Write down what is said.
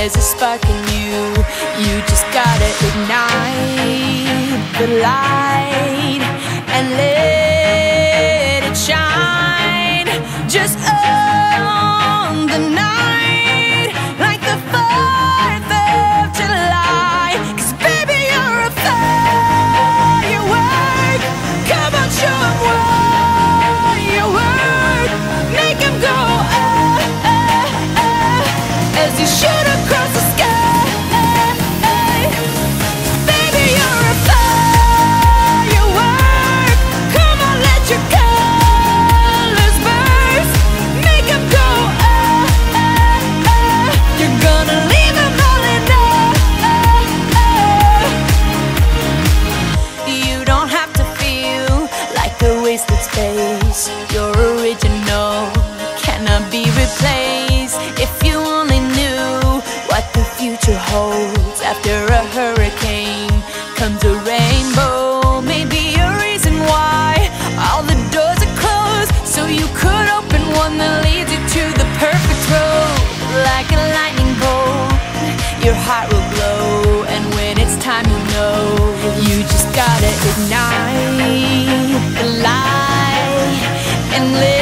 There's a spark in you, you just gotta ignite the light. ignite the light and live.